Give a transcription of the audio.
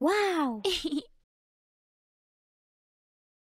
Wow!